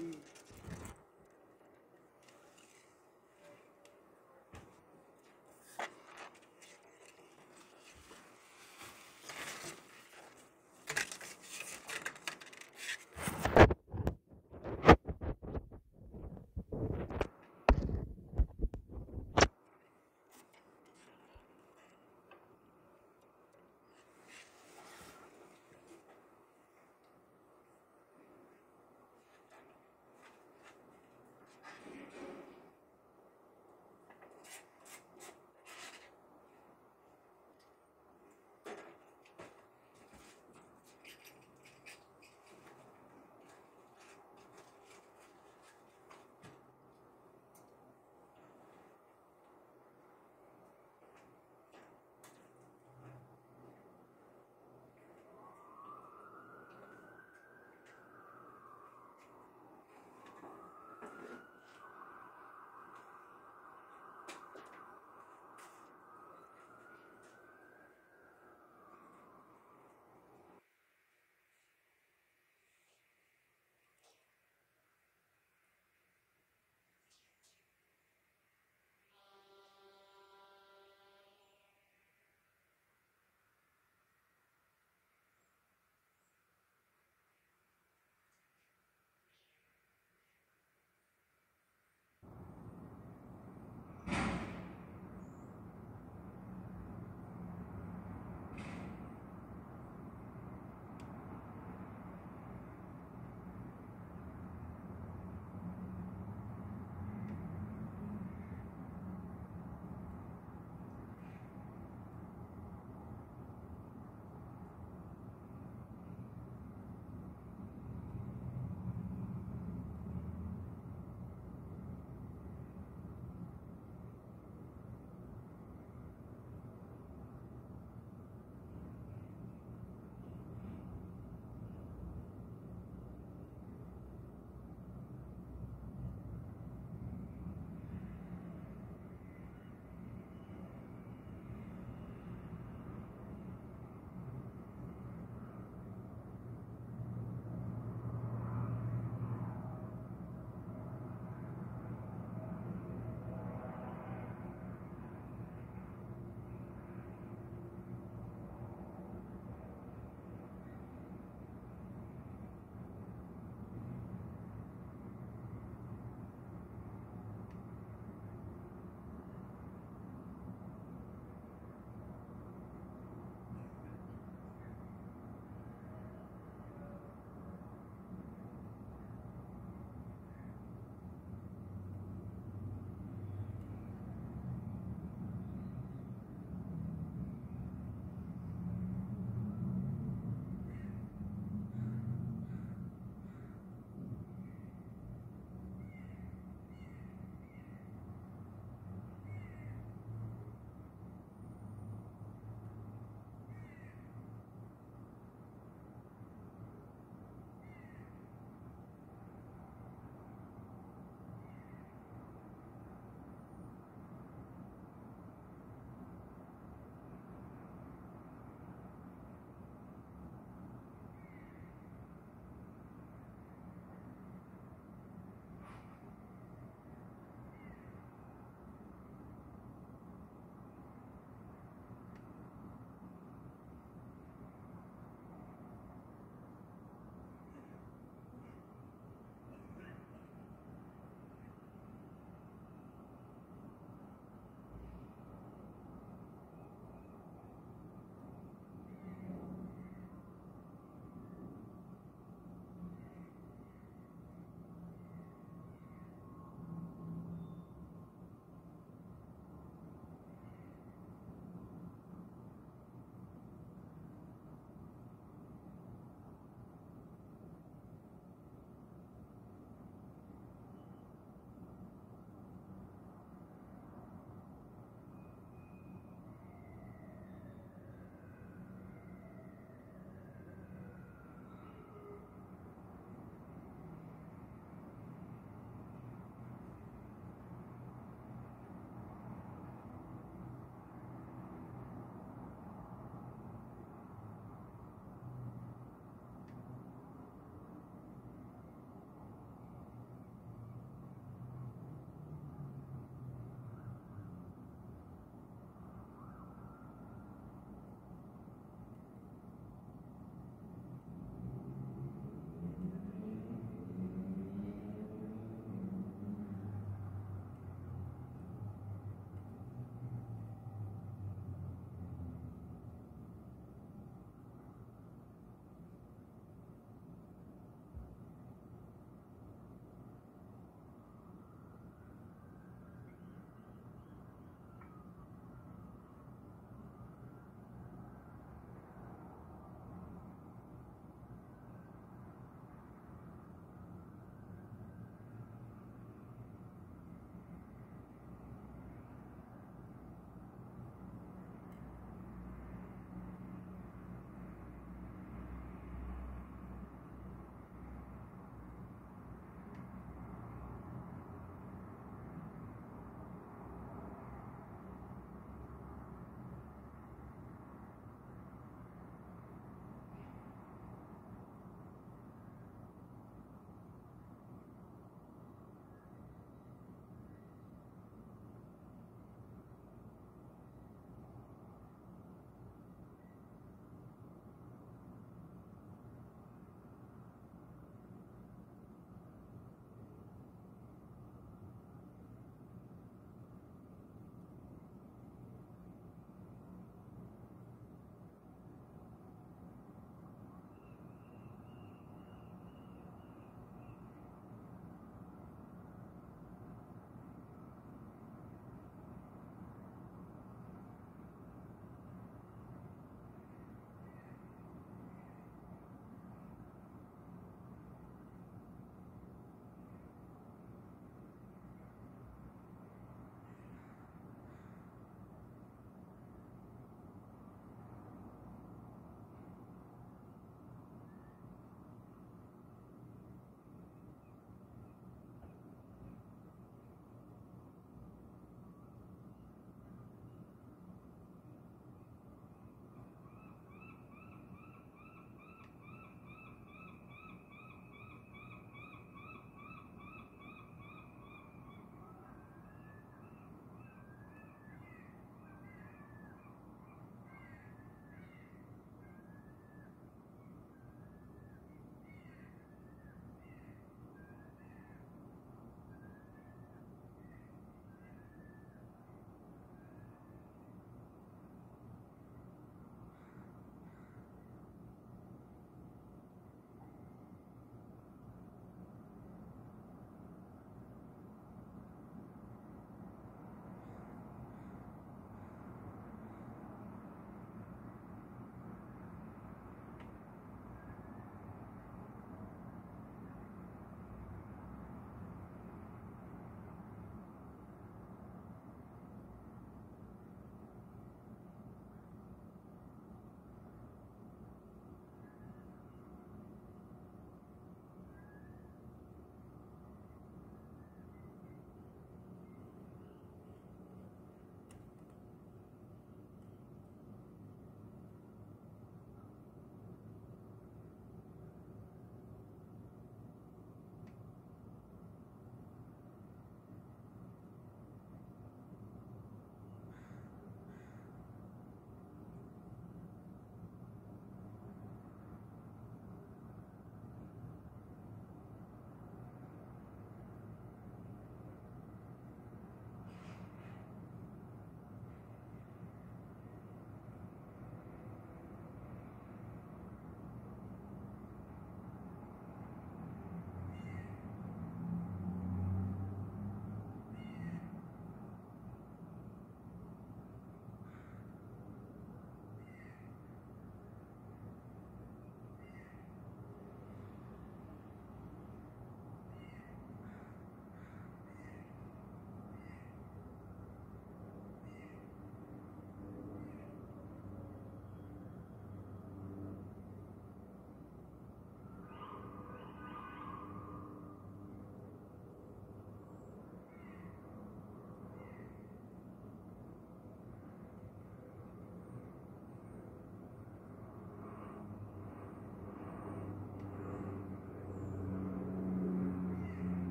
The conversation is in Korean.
음.